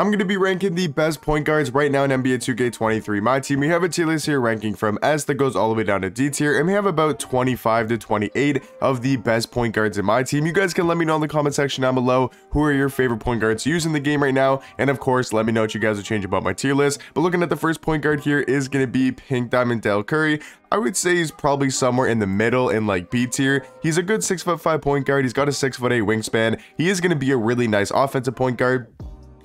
I'm going to be ranking the best point guards right now in NBA 2K23. My team, we have a tier list here ranking from S that goes all the way down to D tier, and we have about 25 to 28 of the best point guards in my team. You guys can let me know in the comment section down below who are your favorite point guards using the game right now, and of course, let me know what you guys are changing about my tier list. But looking at the first point guard here is going to be Pink Diamond Dell Curry. I would say he's probably somewhere in the middle in like B tier. He's a good 6'5 point guard. He's got a 6'8 wingspan. He is going to be a really nice offensive point guard.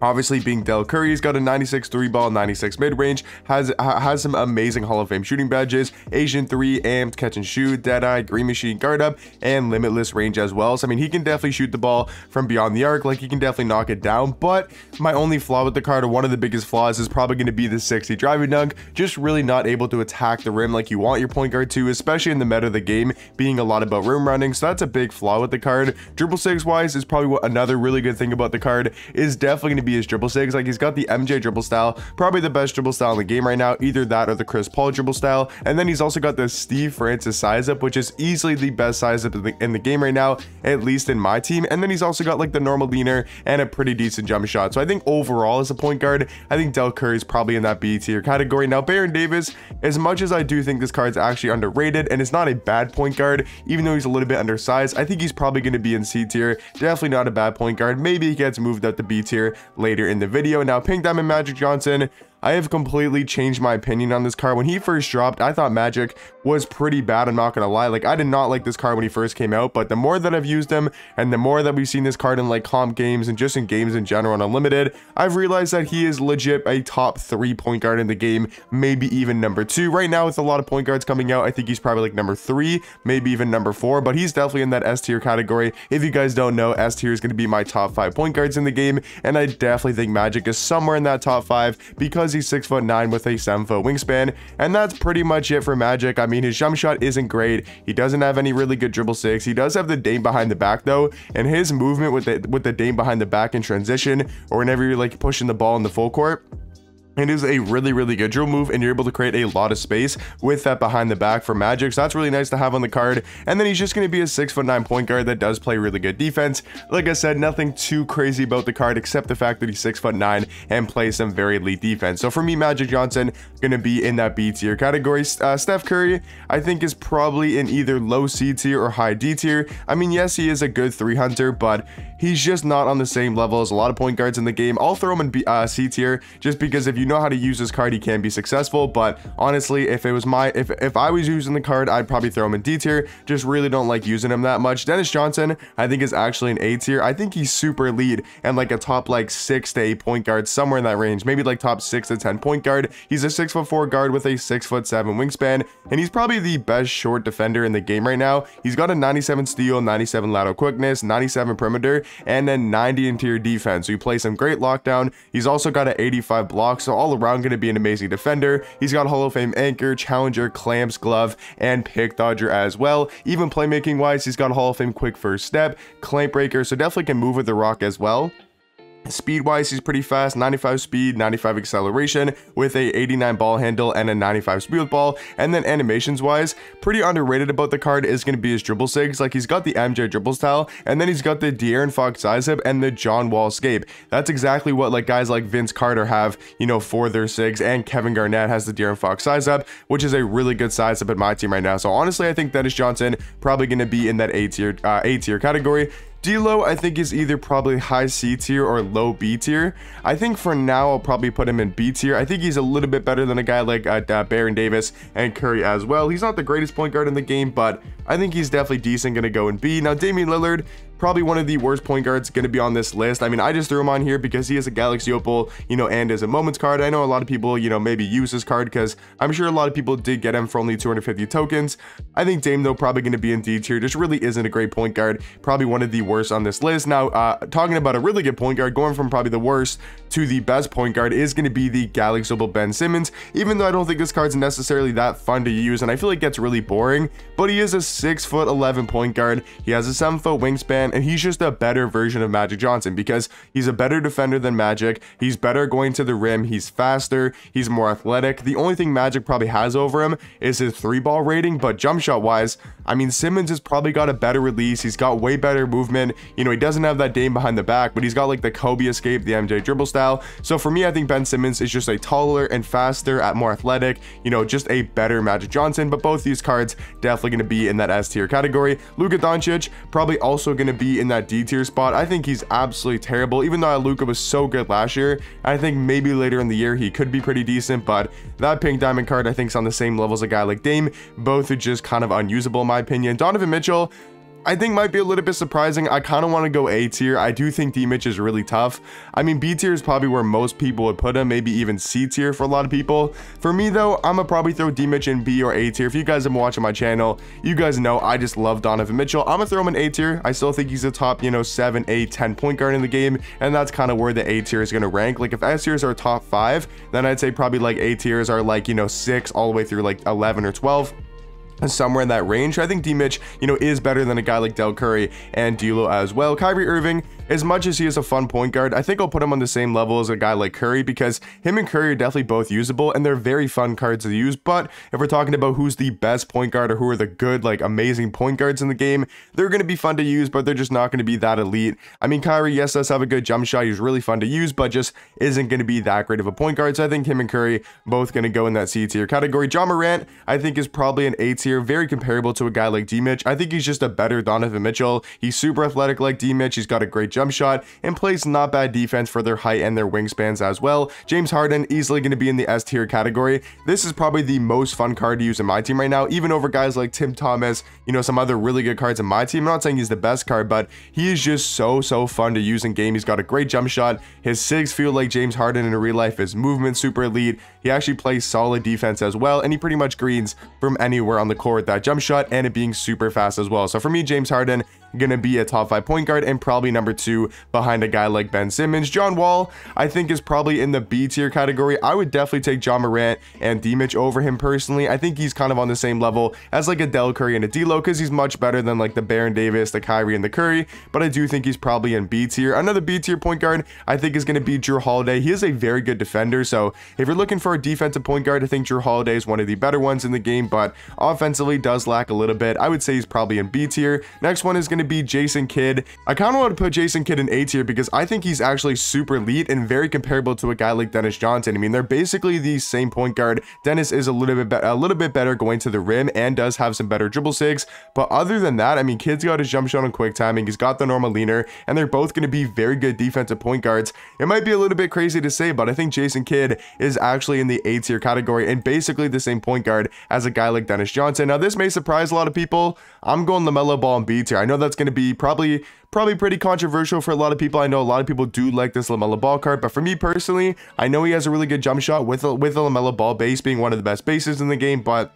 Obviously, being Dell Curry, he's got a 96 three ball, 96 mid range, has has some amazing Hall of Fame shooting badges, Agent 3, amped, catch and shoot, dead eye, Green Machine, guard up, and limitless range as well. So, I mean, he can definitely shoot the ball from beyond the arc, like he can definitely knock it down. But my only flaw with the card, or one of the biggest flaws, is probably going to be the 60 driving dunk, just really not able to attack the rim like you want your point guard to, especially in the meta of the game, being a lot about rim running. So, that's a big flaw with the card. Dribble sigs wise is probably what another really good thing about the card is definitely going to be his dribble sigs. Like he's got the MJ dribble style, probably the best dribble style in the game right now, either that or the Chris Paul dribble style. And then he's also got the Steve Francis size up, which is easily the best size up in the, in the game right now, at least in my team. And then he's also got like the normal leaner and a pretty decent jump shot. So I think overall as a point guard, I think Dell Curry is probably in that B tier category. Now Baron Davis, as much as I do think this card's actually underrated and it's not a bad point guard, even though he's a little bit undersized, I think he's probably going to be in C tier. Definitely not a bad point guard. Maybe he gets moved up to B tier later in the video. Now Pink Diamond Magic Johnson, I have completely changed my opinion on this card. When he first dropped, I thought Magic was pretty bad. I'm not to lie. Like, I did not like this card when he first came out, but the more that I've used him and the more that we've seen this card in like comp games and just in games in general on Unlimited, I've realized that he is legit a top three point guard in the game, maybe even number two. Right now, with a lot of point guards coming out, I think he's probably like number three, maybe even number four, but he's definitely in that S tier category. If you guys don't know, S tier is going to be my top five point guards in the game, and I definitely think Magic is somewhere in that top five because because he's six foot nine with a seven foot wingspan. And that's pretty much it for Magic. I mean, his jump shot isn't great. He doesn't have any really good dribble sigs. He does have the Dame behind the back though, and his movement with the with the Dame behind the back in transition or whenever you're like pushing the ball in the full court it is a really, really good drill move, and you're able to create a lot of space with that behind the back for Magic. So that's really nice to have on the card. And then he's just going to be a six foot nine point guard that does play really good defense. Like I said, nothing too crazy about the card except the fact that he's six foot nine and plays some very elite defense. So for me, Magic Johnson going to be in that B tier category. Uh, Steph Curry, I think, is probably in either low C tier or high D tier. I mean, yes, he is a good three hunter, but he's just not on the same level as a lot of point guards in the game. I'll throw him in B, uh, C tier just because if you know how to use this card, he can be successful. But honestly, if it was my, if, if I was using the card, I'd probably throw him in D tier. Just really don't like using him that much. Dennis Johnson, I think is actually an A tier. I think he's super elite and like a top like six to eight point guard, somewhere in that range. Maybe like top six to 10 point guard. He's a six foot four guard with a six foot seven wingspan. And he's probably the best short defender in the game right now. He's got a 97 steal, 97 lateral quickness, 97 perimeter, and then 90 interior defense. So he plays some great lockdown. He's also got an 85 block. So all around going to be an amazing defender. He's got Hall of Fame anchor, challenger, clamps, glove, and pick dodger as well. Even playmaking wise, he's got Hall of Fame quick first step, clamp breaker, so definitely can move with the rock as well. Speed wise, he's pretty fast 95 speed, 95 acceleration with a 89 ball handle and a 95 speed with ball. And then animations wise, pretty underrated about the card is going to be his dribble sigs. Like he's got the MJ dribble style and then he's got the De'Aaron Fox size up and the John Wall escape. That's exactly what like guys like Vince Carter have, you know, for their sigs. And Kevin Garnett has the De'Aaron Fox size up, which is a really good size up in my team right now. So honestly, I think Dennis Johnson probably going to be in that A tier, uh, A tier category. D'Lo, I think is either probably high C tier or low B tier. I think for now, I'll probably put him in B tier. I think he's a little bit better than a guy like uh, uh, Baron Davis and Curry as well. He's not the greatest point guard in the game, but I think he's definitely decent, going to go in B. Now, Damian Lillard, probably one of the worst point guards going to be on this list. I mean, I just threw him on here because he is a Galaxy Opal, you know, and is a Moments card. I know a lot of people, you know, maybe use this card because I'm sure a lot of people did get him for only 250 tokens. I think Dame, though, probably going to be in D tier. Just really isn't a great point guard. Probably one of the worst on this list. Now, uh, talking about a really good point guard, going from probably the worst to the best point guard is going to be the Galaxy Opal Ben Simmons, even though I don't think this card's necessarily that fun to use, and I feel like it gets really boring, but he is a 6 foot 11 point guard. He has a 7 foot wingspan, and he's just a better version of Magic Johnson because he's a better defender than Magic. He's better going to the rim. He's faster. He's more athletic. The only thing Magic probably has over him is his three ball rating, but jump shot wise, I mean, Simmons has probably got a better release. He's got way better movement. You know, he doesn't have that Dame behind the back, but he's got like the Kobe escape, the MJ dribble style. So for me, I think Ben Simmons is just a taller and faster, at more athletic, you know, just a better Magic Johnson. But both these cards definitely going to be in that S tier category. Luka Doncic probably also going to be in that D tier spot. I think he's absolutely terrible, even though Luka was so good last year. I think maybe later in the year he could be pretty decent, but that pink diamond card I think is on the same level as a guy like Dame. Both are just kind of unusable in my opinion. Donovan Mitchell, I think might be a little bit surprising. I kind of want to go A tier. I do think D-Mitch is really tough. I mean, B tier is probably where most people would put him, maybe even C tier for a lot of people. For me though, I'm gonna probably throw D-Mitch in B or A tier. If you guys have been watching my channel, you guys know I just love Donovan Mitchell. I'm gonna throw him in A tier. I still think he's a top, you know, 7, 8, 10 point guard in the game, and that's kind of where the A tier is gonna rank. Like if S tiers are top 5, then I'd say probably like A tiers are like, you know, 6 all the way through like 11 or 12 somewhere in that range. I think D-Mitch, you know, is better than a guy like Dell Curry and D'Lo as well. Kyrie Irving, as much as he is a fun point guard, I think I'll put him on the same level as a guy like Curry because him and Curry are definitely both usable and they're very fun cards to use. But if we're talking about who's the best point guard or who are the good, like amazing point guards in the game, they're going to be fun to use, but they're just not going to be that elite. I mean, Kyrie, yes, does have a good jump shot. He's really fun to use, but just isn't going to be that great of a point guard. So I think him and Curry both going to go in that C tier category. Ja Morant, I think, is probably an A tier, very comparable to a guy like D Mitch. I think he's just a better Donovan Mitchell. He's super athletic like D Mitch. He's got a great jump shot and plays not bad defense for their height and their wingspans as well. James Harden easily going to be in the S tier category. This is probably the most fun card to use in my team right now, even over guys like Tim Thomas, you know, some other really good cards in my team. I'm not saying he's the best card, but he is just so, so fun to use in game. He's got a great jump shot. His SIGs feel like James Harden in real life. His movement super elite. He actually plays solid defense as well, and he pretty much greens from anywhere on the court with that jump shot and it being super fast as well. So for me, James Harden going to be a top five point guard and probably number two behind a guy like Ben Simmons. John Wall, I think, is probably in the B tier category. I would definitely take Ja Morant and D-Mitch over him personally. I think he's kind of on the same level as like a Dell Curry and a D'Lo because he's much better than like the Baron Davis, the Kyrie, and the Curry. But I do think he's probably in B tier. Another B tier point guard, I think, is going to be Jrue Holiday. He is a very good defender. So if you're looking for a defensive point guard, I think Jrue Holiday is one of the better ones in the game, but offensively does lack a little bit. I would say he's probably in B tier. Next one is going to be Jason Kidd. I kind of want to put Jason Kidd in A tier because I think he's actually super elite and very comparable to a guy like Dennis Johnson. I mean, they're basically the same point guard. Dennis is a little bit a little bit better going to the rim and does have some better dribble sigs. But other than that, I mean, Kidd's got his jump shot and quick timing. He's got the normal leaner, and they're both going to be very good defensive point guards. It might be a little bit crazy to say, but I think Jason Kidd is actually in the A tier category and basically the same point guard as a guy like Dennis Johnson. Now, this may surprise a lot of people. I'm going LaMelo Ball and B tier. I know that's going to be probably probably pretty controversial for a lot of people. I know a lot of people do like this LaMelo Ball card, but for me personally, I know he has a really good jump shot with a, with a LaMelo Ball base being one of the best bases in the game, but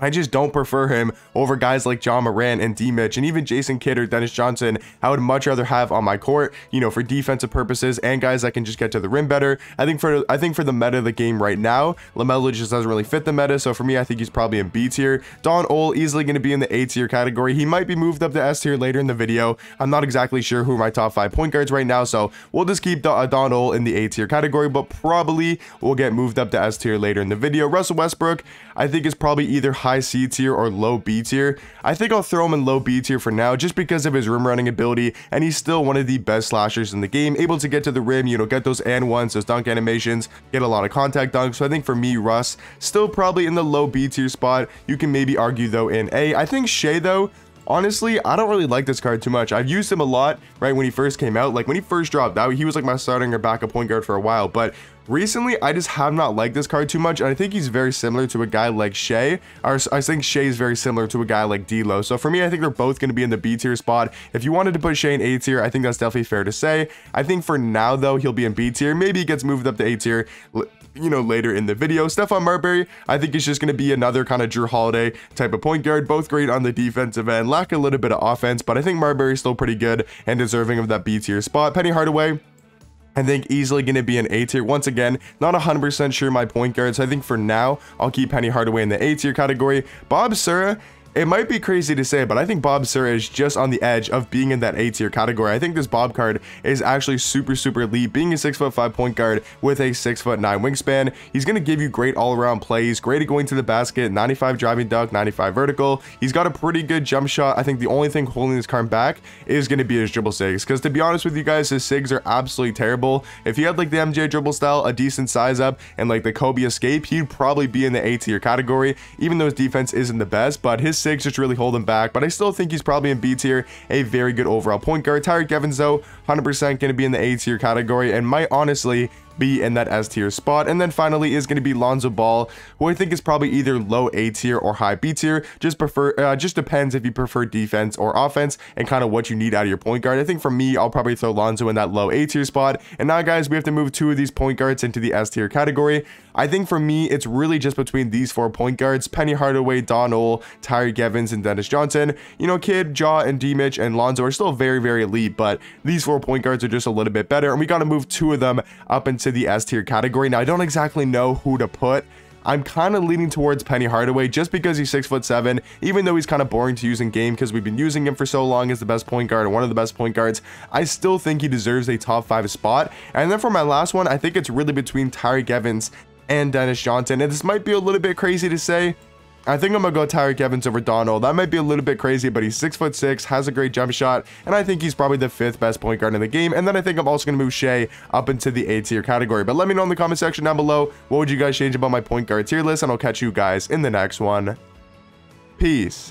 I just don't prefer him over guys like Ja Morant and D-Mitch and even Jason Kidd or Dennis Johnson. I would much rather have on my court, you know, for defensive purposes and guys that can just get to the rim better. I think for I think for the meta of the game right now, LaMelo just doesn't really fit the meta. So for me, I think he's probably in B tier. Don Ole easily going to be in the A tier category. He might be moved up to S tier later in the video. I'm not exactly sure who my top five point guards right now. So we'll just keep uh, Don Ole in the A tier category, but probably we'll get moved up to S tier later in the video. Russell Westbrook, I think is probably either high C tier or low B tier. I think I'll throw him in low B tier for now just because of his rim running ability and he's still one of the best slashers in the game, able to get to the rim, you know, get those and ones, those dunk animations, get a lot of contact dunks. So I think for me, Russ, still probably in the low B tier spot. You can maybe argue though in A. I think Shai though, honestly, I don't really like this card too much. I've used him a lot, right, when he first came out. Like, when he first dropped out, he was like my starting or backup point guard for a while. But Recently, I just have not liked this card too much, and I think he's very similar to a guy like Shai, or I think Shai is very similar to a guy like D'Lo. So for me, I think they're both going to be in the B tier spot. If you wanted to put Shai in A tier, I think that's definitely fair to say. I think for now, though, he'll be in B tier. Maybe he gets moved up to A tier you know, later in the video. Stephon Marbury, I think is just going to be another kind of Jrue Holiday type of point guard, both great on the defensive end, lack a little bit of offense, but I think Marbury's still pretty good and deserving of that B tier spot. Penny Hardaway, I think easily going to be an A tier. Once again, not 100% sure my point guards. So I think for now, I'll keep Penny Hardaway in the A tier category. Bob Sura, it might be crazy to say, but I think Bob Sura is just on the edge of being in that A tier category. I think this Bob card is actually super, super elite. Being a 6'5 point guard with a 6'9 wingspan, he's going to give you great all-around plays, great at going to the basket, 95 driving dunk, 95 vertical. He's got a pretty good jump shot. I think the only thing holding this card back is going to be his dribble sigs, because to be honest with you guys, his sigs are absolutely terrible. If he had like the MJ dribble style, a decent size up, and like the Kobe escape, he'd probably be in the A tier category, even though his defense isn't the best, but his sigs just really hold him back, but I still think he's probably in B tier, a very good overall point guard. Tyreke Evans, though, 100% going to be in the A tier category and might honestly be in that S tier spot. And then finally is going to be Lonzo Ball, who I think is probably either low A tier or high B tier. Just prefer, uh, just depends if you prefer defense or offense and kind of what you need out of your point guard. I think for me, I'll probably throw Lonzo in that low A tier spot. And now, guys, we have to move two of these point guards into the S tier category. I think for me, it's really just between these four point guards Penny Hardaway, Donald, Tyreke Evans, and Dennis Johnson. You know, Kidd, Ja, and D Mitch and Lonzo are still very, very elite, but these four point guards are just a little bit better. And we got to move two of them up into the S tier category. Now, I don't exactly know who to put. I'm kind of leaning towards Penny Hardaway just because he's six foot seven, even though he's kind of boring to use in game because we've been using him for so long as the best point guard one of the best point guards. I still think he deserves a top five spot. And then for my last one, I think it's really between Tyreke Evans and Dennis Johnson. And this might be a little bit crazy to say, I think I'm gonna go Tyreke Evans over Donald. That might be a little bit crazy, but he's six foot six, has a great jump shot, and I think he's probably the fifth best point guard in the game. And then I think I'm also gonna move Shai up into the A tier category. But let me know in the comment section down below what would you guys change about my point guard tier list, and I'll catch you guys in the next one. Peace.